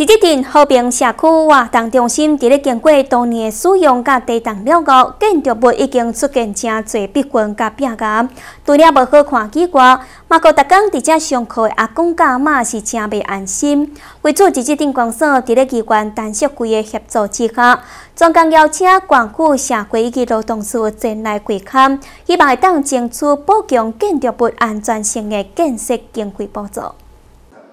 一日镇和平社区活动中心伫咧经过多年使用甲地动了后，建筑物已经出现真侪壁痕甲壁牙，除了无好看之外，嘛个逐工伫遮上课的阿公阿嬷是真袂安心。为此，一日镇公所伫咧机关单设规的协助之下，专工邀请广府社会以及劳动处前来会勘，希望会当争取保障建筑物安全性的建设经费补助。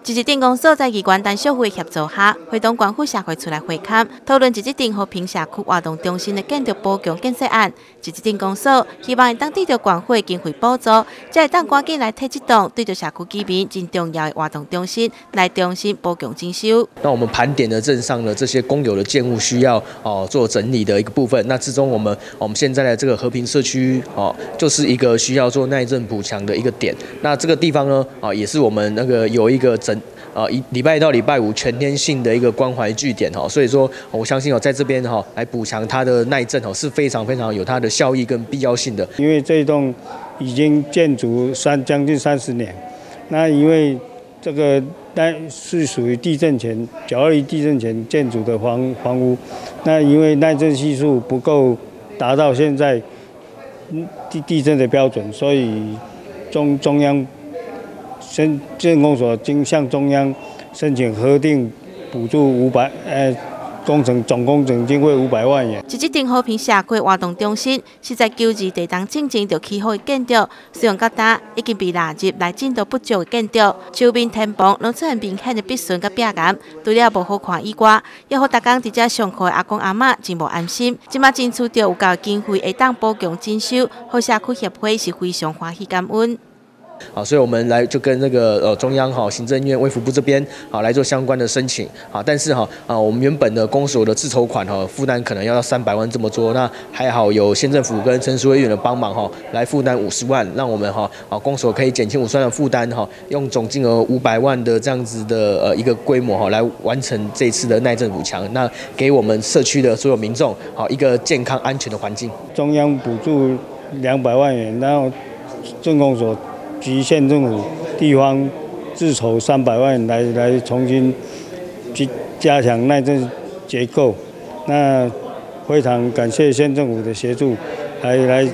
一日镇公所在机关单社会协助下，会同关府社会出来会勘，讨论一日镇和平社区活动中心的建筑补强建设案。一日镇公所希望当地的关会经费补助，才会当赶紧来替这栋对着社区居民真重要的活动中心来重新补强精修。那我们盘点了镇上的这些公有的建物需要哦做整理的一个部分。那之中我们我们现在的这个和平社区哦，就是一个需要做耐震补强的一个点。那这个地方呢啊，也是我们那个有一个整。啊，一礼拜一到礼拜五全天性的一个关怀据点哈，所以说我相信哦，在这边哈来补强它的耐震哦，是非常非常有它的效益跟必要性的。因为这一栋已经建筑三将近三十年，那因为这个但是属于地震前九二一地震前建筑的房房屋，那因为耐震系数不够达到现在地地震的标准，所以中中央。先建工所经向中央申请核定补助五百，呃，工程总工程经费五百万元。一日和平社区活动中心是在九二地当进前就起好的建筑，使用到大已经被纳入来进度不足的建筑。周边天棚拢出现明显的壁损甲壁岩，除了无好看以外，也好大家伫遮上课的阿公阿嬷真无安心。即马争取到有够经费，会当补强进修，和社区协会是非常欢喜感恩。好，所以我们来就跟那个呃中央哈行政院卫福部这边好来做相关的申请，好，但是哈啊我们原本的公所的自筹款哈负担可能要到三百万这么多，那还好有县政府跟陈淑委员的帮忙哈，来负担五十万，让我们哈啊公所可以减轻五十万的负担哈，用总金额五百万的这样子的呃一个规模哈来完成这次的耐震补强，那给我们社区的所有民众好一个健康安全的环境。中央补助两百万元，然后镇公所。及县政府、地方自筹三百万来来重新去加强耐震结构，那非常感谢县政府的协助，来来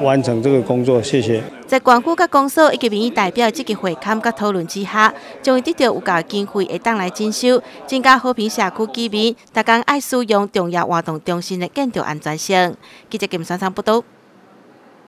完成这个工作，谢谢。在关府甲公所以及民意代表积极会勘甲讨论之下，将会得到有够经费会当来征收，增加和平社区居民，大家爱使用重要活动中心的建筑安全性。记者金山上报道。